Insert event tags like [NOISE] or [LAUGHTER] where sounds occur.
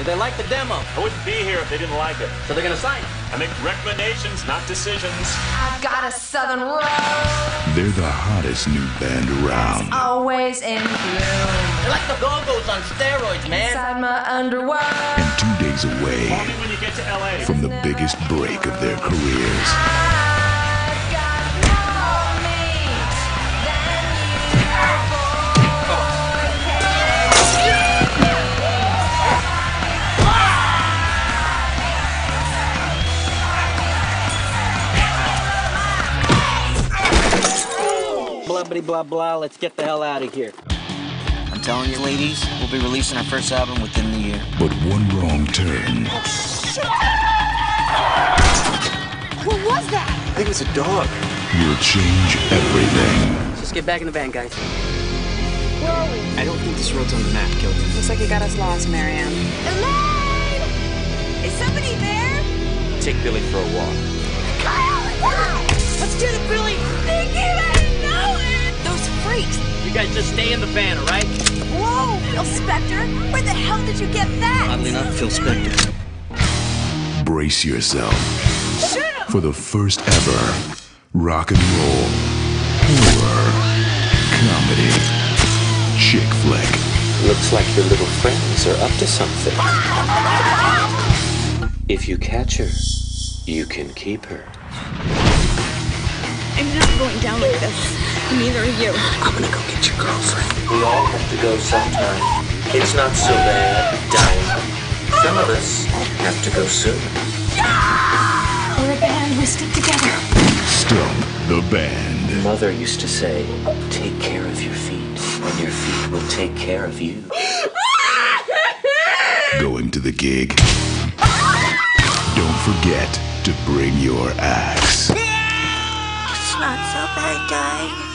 Did they like the demo? I wouldn't be here if they didn't like it. So they're gonna sign it. I make recommendations, not decisions. I've got a southern road, They're the hottest new band around. always in bloom. They're like the Go-Go's on steroids, man. Inside my underwear. And two days away Call me when you get to LA. from the biggest break of their careers. I've Blah, blah, blah, blah. Let's get the hell out of here. I'm telling you, ladies, we'll be releasing our first album within the year. But one wrong turn What was that? I think it was a dog. You'll change everything. Let's just get back in the van, guys. I don't think this road's on the map, Gildan. Looks like you got us lost, Marianne. Elaine! Is somebody there? Take Billy for a walk. You guys just stay in the van, all right? Whoa, Phil Spector! Where the hell did you get that? Oddly enough, Phil Spector. Brace yourself for the first ever rock and roll horror comedy chick flick. Looks like your little friends are up to something. If you catch her, you can keep her. I'm not going down like this. Neither are you. I'm gonna go get your girlfriend. We all have to go sometime. It's not so bad dying. Some of us have to go soon. We're a band. We stick together. Stump the band. Mother used to say, take care of your feet, and your feet will take care of you. [LAUGHS] Going to the gig. Don't forget to bring your axe. It's not so bad dying.